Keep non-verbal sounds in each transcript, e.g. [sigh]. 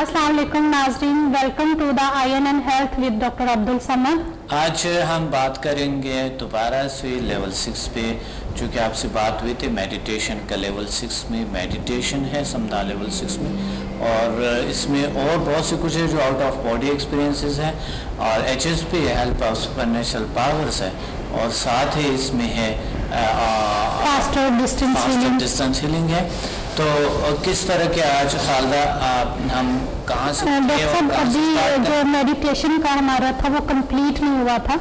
अस्सलाम नाजरीन welcome to the I N N health with doctor Abdul Samad आज हम बात करेंगे दोबारा से लेवल सिक्स पे जो कि आपसे बात हुई थी मेडिटेशन का लेवल सिक्स में। मेडिटेशन है समझा लेवल सिक्स में। और इसमें और बहुत से कुछ है जो आउट ऑफ़ बॉडी एक्सपीरियंसेस हैं। और H S P help of super powers है। और साथ ही इसमें है फास्टर डिस्टेंस हीलिंग है। तो किस तरह के आज खालदा हम कहाँ से डॉक्टर साहब अभी जो मेडिटेशन का हमारा था वो कंप्लीट नहीं हुआ था।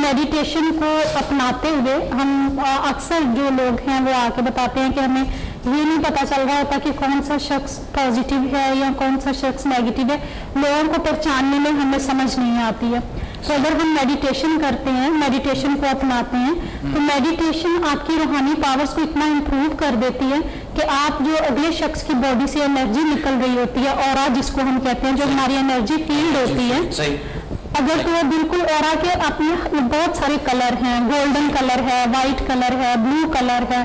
मेडिटेशन हम्म। को अपनाते हुए हम अक्सर जो लोग हैं वो आके बताते हैं कि हमें ये नहीं पता चल रहा होता कि कौन सा शख्स पॉजिटिव है या कौन सा शख्स नेगेटिव है। लोगों को पहचानने में हमें समझ नहीं आती है। तो अगर हम मेडिटेशन करते हैं मेडिटेशन को अपनाते हैं तो मेडिटेशन आपकी रूहानी पावर्स को इतना इम्प्रूव कर देती है कि आप जो अगले शख्स की बॉडी से एनर्जी निकल रही होती है और जिसको हम कहते हैं जो हमारी एनर्जी फ़ील्ड होती है अगर तो वो बिल्कुल और के अपने बहुत सारे कलर हैं गोल्डन कलर है वाइट कलर है ब्लू कलर है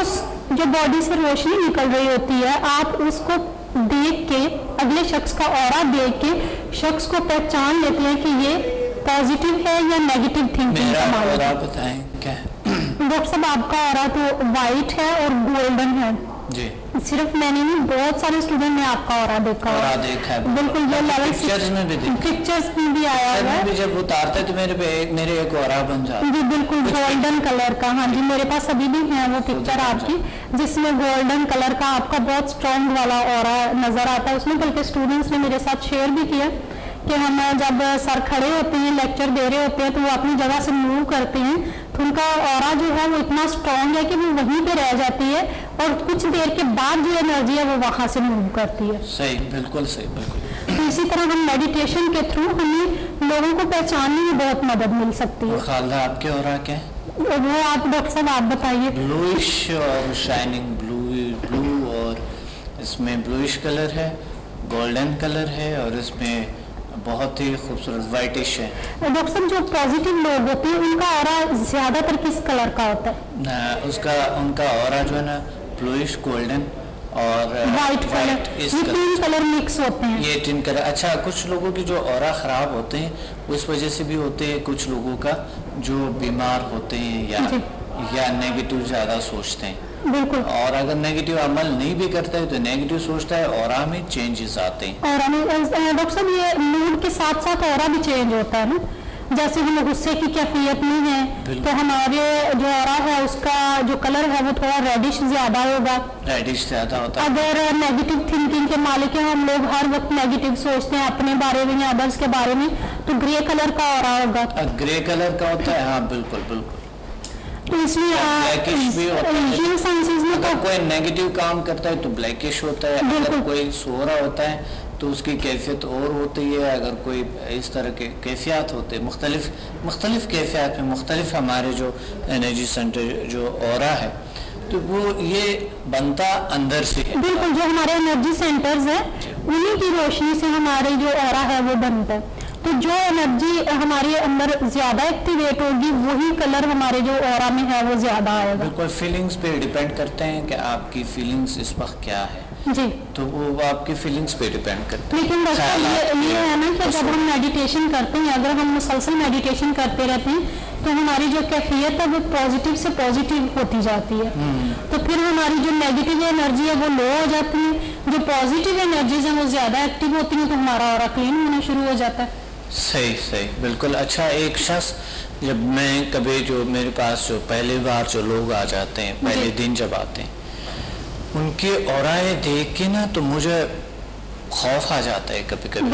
उस जो बॉडी से रोशनी निकल रही होती है आप उसको देख के अगले शख्स का और देख के शख्स को पहचान लेते हैं कि ये पॉजिटिव है या नेगेटिव थिंकिंग का बताएँ। डॉक्टर साहब आपका और तो वाइट है और गोल्डन है। जी। सिर्फ़ मैंने नहीं बहुत सारे स्टूडेंट ने आपका और देखा और देखा है। बिल्कुल ये लेवल पिक्चर्स में भी पिक्चर्स में भी आया है। भी जब उतारते तो मेरे पे एक मेरे एक और बन जाता जी बिल्कुल गोल्डन कलर का। हाँ जी मेरे पास अभी भी है वो पिक्चर आपकी जिसमें गोल्डन कलर का आपका बहुत स्ट्रॉन्ग वाला और नज़र आता है। उसमें बल्कि स्टूडेंट्स ने मेरे साथ शेयर भी किया कि हम जब सर खड़े होते हैं लेक्चर दे रहे होते हैं तो वो अपनी जगह से मूव करते हैं। उनका और जो है वो इतना स्ट्रांग है कि वो वहीं पे रह जाती है और कुछ देर के बाद जो एनर्जी है वो वहाँ से मूव करती है। सही बिल्कुल सही बिल्कुल। तो इसी तरह हम मेडिटेशन के थ्रू हमें लोगों को पहचानने में बहुत मदद मिल सकती है। खालदा आपके और क्या वो आप डॉक्टर साहब आप बताइए। ब्लूइश और शाइनिंग ब्लू ब्लू और इसमें ब्लूइश कलर है गोल्डन कलर है और इसमें बहुत ही खूबसूरत वाइटिश है। डॉक्टर साहब जो पॉजिटिव लोग होते हैं उनका और ज़्यादातर किस कलर का होता है? उसका उनका और जो है ना ब्लूइश गोल्डन और वाइट कलर ये तीन कलर मिक्स होते हैं। ये तीन कलर अच्छा कुछ लोगों की जो और खराब होते हैं उस वजह से भी होते हैं कुछ लोगों का जो बीमार होते हैं या या नेगेटिव ज़्यादा सोचते हैं। बिल्कुल। और अगर नेगेटिव अमल नहीं भी करता है तो नेगेटिव सोचता है और में चेंजेस आते हैं। और डॉक्टर साहब ये मूड के साथ साथ और भी चेंज होता है ना? जैसे हमें गुस्से की कैफियत नहीं है तो हमारे जो और है उसका जो कलर है वो थोड़ा रेडिश ज़्यादा होगा। रेडिश ज़्यादा होता है। अगर नेगेटिव थिंकिंग के मालिक हैं हम लोग हर वक्त नेगेटिव सोचते हैं अपने बारे में या अदर्स के बारे में तो ग्रे कलर का और होगा। ग्रे कलर का होता है हाँ बिल्कुल बिल्कुल। तो इसलिए है में तो कोई नेगेटिव काम करता है तो ब्लैकिश होता है। अगर कोई सोरा होता है तो उसकी कैफियत और होती है। अगर कोई इस तरह के कैफियात होते हैं मुख्तलिफ़ मुख्तलिफ़ कैफियात में मुख्तलिफ़ हमारे जो एनर्जी सेंटर जो और है तो वो ये बनता अंदर से है। बिल्कुल जो हमारे एनर्जी सेंटर्स है उन्हीं की रोशनी से हमारे जो और है वो बनता है। तो जो एनर्जी हमारे अंदर ज़्यादा एक्टिवेट होगी वही कलर हमारे जो और में है वो ज़्यादा आएगा। बिल्कुल फीलिंग्स पे डिपेंड करते हैं कि आपकी फीलिंग्स इस वक्त क्या है। जी। तो वो आपकी फीलिंग्स पे डिपेंड करते हैं। लेकिन ये, ये है ना कि जब हम मेडिटेशन करते हैं अगर हम मुसलसल मेडिटेशन करते रहते हैं तो हमारी जो कैफियत है वो पॉजिटिव से पॉजिटिव होती जाती है। हम्म। तो फिर हमारी जो नेगेटिव एनर्जी है वो लो हो जाती है। जो पॉजिटिव एनर्जीज है वो ज़्यादा एक्टिव होती है तो हमारा और क्लीन होना शुरू हो जाता है। सही सही। बिल्कुल। अच्छा एक शख्स जब मैं कभी जो मेरे पास जो पहली बार जो लोग आ जाते हैं पहले दिन जब आते हैं उनके और देख के ना तो मुझे खौफ आ जाता है कभी कभी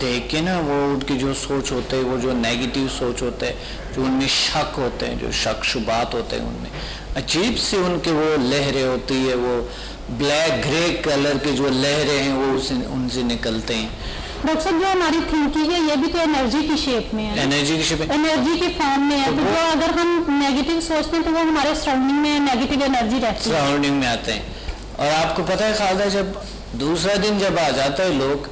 देख के ना वो उनकी जो सोच होते हैं वो जो नेगेटिव सोच होते हैं जो उनमें शक होते हैं जो शक शुबात होते हैं उनमें अजीब से उनके वो लहरें होती है वो ब्लैक ग्रे कलर के जो लहरें हैं वो उनसे निकलते हैं। डॉक्टर साहब जो हमारी थिंकिंग है ये भी तो एनर्जी की शेप में है। एनर्जी की शेप एनर्जी के फॉर्म में है। तो, तो अगर हम नेगेटिव सोचते हैं तो वो हमारे सराउंडिंग में नेगेटिव एनर्जी रहती है। सराउंडिंग में आते हैं। और आपको पता है खालदा जब दूसरा दिन जब आ जाता है लोग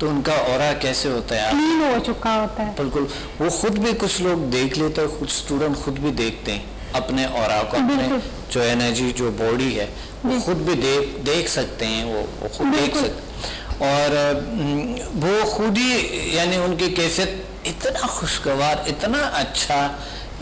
तो उनका और कैसे होता है? क्लीन हो चुका होता है। बिल्कुल। वो खुद भी कुछ लोग देख लेते हैं कुछ स्टूडेंट खुद भी देखते हैं अपने और को अपने जो एनर्जी जो बॉडी है वो खुद भी देख देख सकते हैं वो, वो खुद देख। सकते और वो खुद ही यानी उनकी कैफियत इतना खुशगवार इतना अच्छा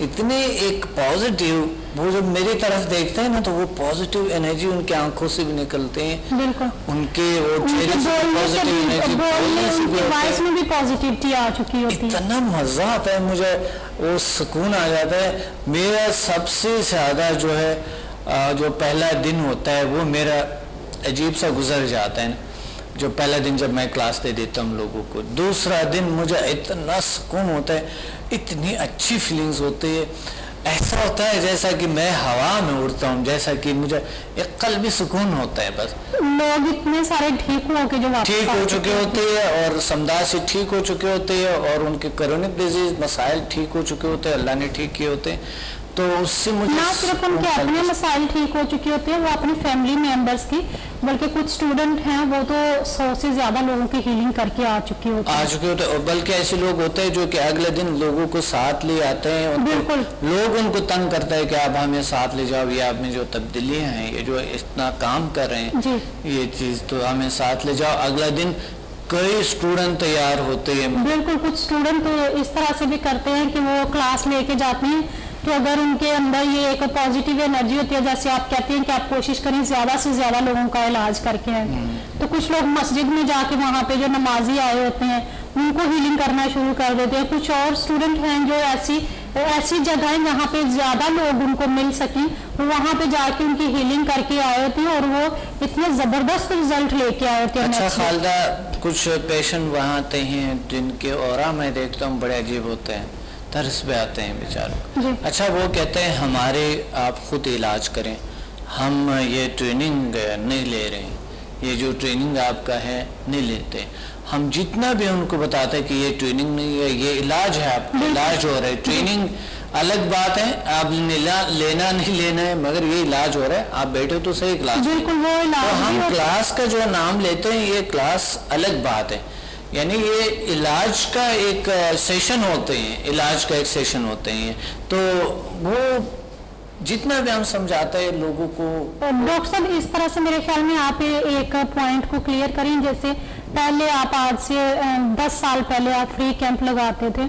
इतने एक पॉजिटिव वो जब मेरी तरफ़ देखते हैं ना तो वो पॉजिटिव एनर्जी उनकी आँखों से भी निकलते हैं। उनके वो चेहरे से पॉजिटिव एनर्जी बोलने से भी वॉइस में भी पॉजिटिविटी आ चुकी होती है। इतना मज़ा आता है मुझे वो सुकून आ जाता है। मेरा सबसे ज़्यादा जो है जो पहला दिन होता है वो मेरा अजीब सा गुजर जाता है। जो पहला दिन जब मैं क्लास दे देता हूँ लोगों को दूसरा दिन मुझे इतना सुकून होता है इतनी अच्छी फीलिंग्स होती है। ऐसा होता है जैसा कि मैं हवा में उड़ता हूँ जैसा कि मुझे एक कल भी सुकून होता है बस। लोग इतने सारे ठीक हो के जो ठीक हो चुके होते हैं और समुदाय से ठीक हो चुके होते हैं और उनके क्रोनिक डिज़ीज़ मसाइल ठीक हो चुके होते हैं अल्लाह ने ठीक किए होते हैं। तो उससे मुझे ना सिर्फ़ उनके अपने मसाइल ठीक हो चुके होते हैं वो अपने फैमिली मेंबर्स की बल्कि कुछ स्टूडेंट हैं वो तो सौ से ज़्यादा लोगों की हीलिंग करके आ चुके होते हैं। आ चुके होते हैं बल्कि ऐसे लोग होते हैं जो कि अगले दिन लोगों को साथ ले आते हैं बिल्कुल। लोग उनको तंग करते हैं कि आप हमें साथ ले जाओ ये आप में जो तब्दीलियाँ हैं ये जो इतना काम कर रहे हैं ये चीज़ तो हमें साथ ले जाओ। अगला दिन कई स्टूडेंट तैयार होते हैं। बिल्कुल कुछ स्टूडेंट तो इस तरह से भी करते हैं कि वो क्लास लेके जाते हैं तो अगर उनके अंदर ये एक पॉजिटिव एनर्जी होती है जैसे आप कहते हैं कि आप कोशिश करें ज़्यादा से ज़्यादा लोगों का इलाज करके आए तो कुछ लोग मस्जिद में जाके वहाँ पे जो नमाजी आए होते हैं उनको हीलिंग करना शुरू कर देते हैं। कुछ और स्टूडेंट हैं जो ऐसी ऐसी जगह जहाँ पे ज़्यादा लोग उनको मिल सकें वो वहाँ पे जाके उनकी हीलिंग करके आए होते हैं और वो इतने ज़बरदस्त रिज़ल्ट लेके आए होते हैं अच्छा खालदा कुछ पेशेंट वहाँ आते हैं जिनके और मैं देखता हूँ बड़े अजीब होते हैं। तरस पे आते हैं बेचारों। अच्छा वो कहते हैं हमारे आप खुद इलाज करें। हम ये ट्रेनिंग नहीं ले रहे हैं। ये जो ट्रेनिंग आपका है नहीं लेते। हम जितना भी उनको बताते हैं कि ये ट्रेनिंग नहीं है ये इलाज है आपका इलाज हो रहा है। ट्रेनिंग अलग बात है आप लेना लेना नहीं लेना है मगर ये इलाज हो रहा है। आप बैठे तो सही क्लास बिल्कुल वो तो इलाज भी हम क्लास का जो नाम लेते हैं ये क्लास अलग बात है। यानी ये इलाज का एक सेशन होते हैं इलाज का एक सेशन होते हैं। तो वो जितना भी हम समझाते हैं लोगों को डॉक्टर साहब इस तरह से मेरे ख्याल में आप एक पॉइंट को क्लियर करें जैसे पहले आप आज से दस साल पहले आप फ्री कैंप लगाते थे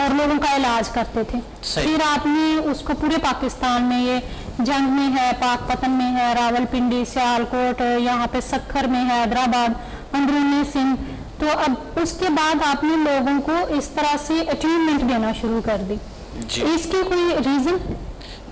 और लोगों का इलाज करते थे। फिर आपने उसको पूरे पाकिस्तान में ये जंग में है पाकपतन में है रावलपिंडी सियालकोट यहाँ पे सखर में है हैदराबाद अंदरूनी सिंध तो अब उसके बाद आपने लोगों को इस तरह से अचीवमेंट देना शुरू कर दी। इसकी कोई रीजन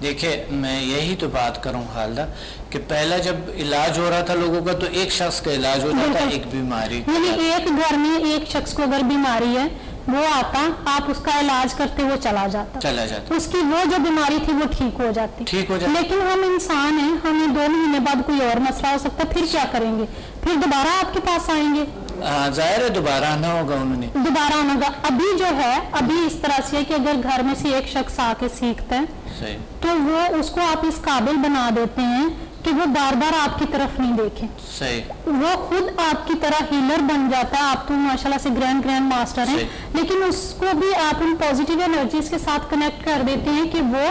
देखिए मैं यही तो बात करूँ खालदा कि पहला जब इलाज हो रहा था लोगों का तो एक शख्स का इलाज हो जाता एक बीमारी। यानी एक घर में एक शख्स को अगर बीमारी है वो आता आप उसका इलाज करते वो चला जाता। चला जाता। उसकी वो जो बीमारी थी वो ठीक हो जाती। ठीक हो जाती। लेकिन हम इंसान हैं हमें दो महीने बाद कोई और मसला हो सकता है फिर क्या करेंगे? फिर दोबारा आपके पास आएँगे। ज़ाहिर है दोबारा आना होगा उन्होंने। दोबारा आना होगा। अभी जो है अभी इस तरह से कि अगर घर में से एक शख्स आके सीखता है तो वो उसको आप इस काबिल बना देते हैं कि वो बार बार आपकी तरफ़ नहीं देखे। सही। वो खुद आपकी तरह हीलर बन जाता है। आप तो माशाल्लाह से ग्रैंड ग्रैंड मास्टर हैं। लेकिन उसको भी आप उन पॉजिटिव एनर्जीज के साथ कनेक्ट कर देते हैं कि वो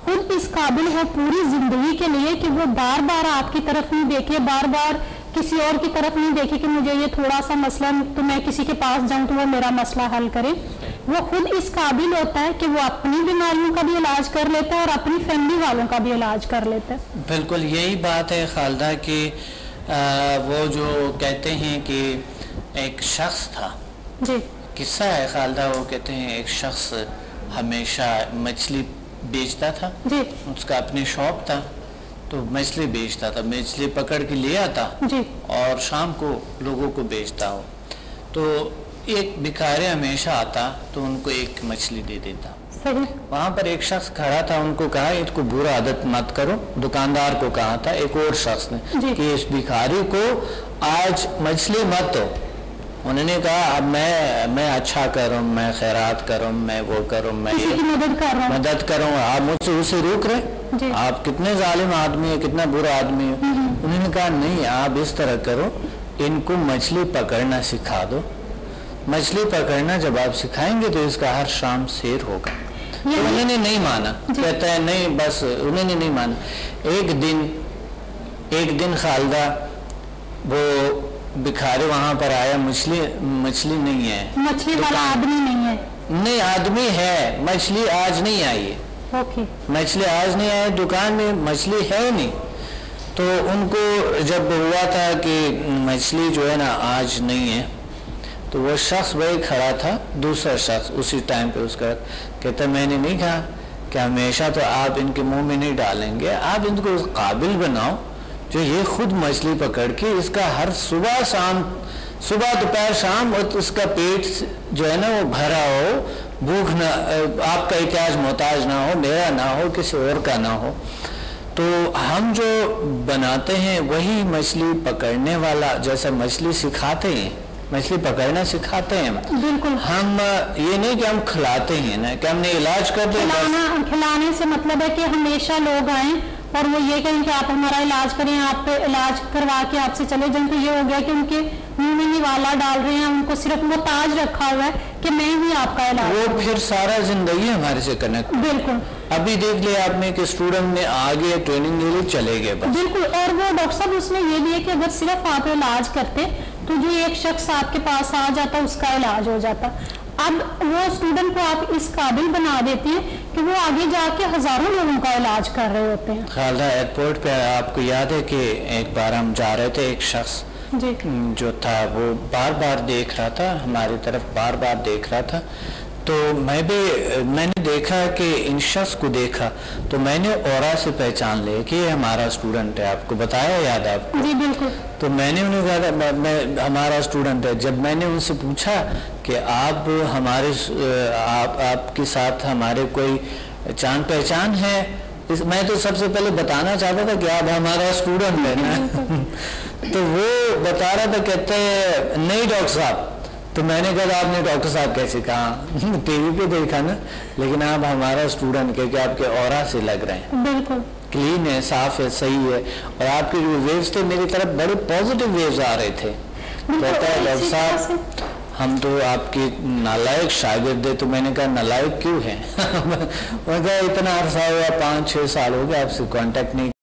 खुद इस काबिल हो पूरी ज़िंदगी के लिए कि वो बार बार आपकी तरफ़ नहीं देखे बार बार किसी और की तरफ़ नहीं देखे कि मुझे ये थोड़ा सा मसला तो मैं किसी के पास जाऊँ तो वो मेरा मसला हल करे। वो खुद इस काबिल होता है कि वो अपनी बीमारियों का भी इलाज कर लेता है और अपनी फैमिली वालों का भी इलाज कर लेता है। बिल्कुल यही बात है खालदा कि वो जो कहते हैं कि एक शख्स था। जी। किस्सा है खालदा वो कहते हैं एक शख्स हमेशा मछली बेचता था। जी। उसका अपने शॉप था। तो मछली बेचता था मछली पकड़ के ले आता। जी। और शाम को लोगों को बेचता हो। तो एक भिखारी हमेशा आता तो उनको एक मछली दे देता। सही। वहाँ पर एक शख्स खड़ा था उनको कहा इसको बुरा आदत मत करो। दुकानदार को कहा था एक और शख्स ने कि इस भिखारी को आज मछली मत दो। उन्होंने कहा अब मैं मैं अच्छा करूँ मैं खैरात करूँ मैं वो करूँ मैं मदद करूँ आप मुझसे उसे रोक रहे आप कितने जालिम आदमी है कितना बुरा आदमी है। उन्होंने कहा नहीं आप इस तरह करो इनको मछली पकड़ना सिखा दो। मछली पकड़ना जब आप सिखाएँगे तो इसका हर शाम शेर होगा। तो उन्होंने नहीं माना। कहता है नहीं बस उन्होंने नहीं माना। एक दिन एक दिन खालदा वो भिखारी वहाँ पर आया मछली मछली नहीं है। मछली वाला आदमी नहीं है। नहीं आदमी है मछली आज नहीं आई है। मछली आज नहीं आई दुकान में मछली है ही नहीं। तो उनको जब हुआ था कि मछली जो है ना आज नहीं है तो वो शख्स वही खड़ा था, दूसरा शख्स उसी टाइम पे उसका कहता, मैंने नहीं कहा कि हमेशा तो आप इनके मुँह में नहीं डालेंगे, आप इनको उस काबिल बनाओ जो ये खुद मछली पकड़ के इसका हर सुबह शाम, सुबह दोपहर शाम और उसका पेट जो है ना वो भरा हो भूख ना आपका इतिहास मोहताज ना हो मेरा ना हो किसी और का ना हो। तो हम जो बनाते हैं वही मछली पकड़ने वाला जैसा मछली सिखाते हैं मछली पकड़ना सिखाते हैं। बिल्कुल। हम ये नहीं कि हम खिलाते हैं ना कि हमने इलाज कर दिया खिलाना खिलाने से मतलब है कि हमेशा लोग आए और वो ये कहें कि आप हमारा इलाज करें आप पे इलाज करवा के आपसे चले जाएँ तो ये हो गया कि उनके मुँह में निवाला डाल रहे हैं उनको सिर्फ़ वो ताज रखा हुआ है कि मैं ही आपका इलाज वो फिर सारा ज़िंदगी हमारे से कनेक्ट बिल्कुल। अभी देख लिया आपने कि स्टूडेंट ने आगे ट्रेनिंग ले ली चले गए बिल्कुल और वो डॉक्टर साहब उसने ये भी है कि अगर सिर्फ़ आप इलाज करते तो जो एक शख्स आपके पास आ जाता उसका इलाज हो जाता। अब वो स्टूडेंट को आप इस काबिल बना देती हैं कि वो आगे जाके हज़ारों लोगों का इलाज कर रहे होते हैं। खालदा एयरपोर्ट पे आपको याद है कि एक बार हम जा रहे थे एक शख्स जो था वो बार बार देख रहा था हमारी तरफ़ बार बार देख रहा था। तो मैं भी मैंने देखा कि इन शख्स को देखा तो मैंने और से पहचान लिया कि ये हमारा स्टूडेंट है। आपको बताया याद आपको? जी बिल्कुल। तो मैंने उन्हें कहा मैं, मैं हमारा स्टूडेंट है। जब मैंने उनसे पूछा कि आप हमारे आप आपके साथ हमारे कोई जान पहचान है इस, मैं तो सबसे पहले बताना चाहता था कि आप हमारा स्टूडेंट है ना? [laughs] तो वो बता रहा था कहते हैं नहीं डॉक्टर साहब तो मैंने कहा आपने डॉक्टर साहब कैसे कहा? [laughs] टीवी पे देखा ना लेकिन आप हमारा स्टूडेंट क्योंकि आपके और से लग रहे हैं। बिल्कुल। क्लीन है साफ़ है सही है और आपके जो वेव्स थे मेरी तरफ़ बड़े पॉजिटिव वेव्स आ रहे थे। कहता है डॉक्टर साहब हम तो आपके नालायक शागिर्द है। तो मैंने कहा नालायक क्यों है? [laughs] कहा इतना अरसा हुआ पाँच छः साल हो गया आपसे कांटेक्ट नहीं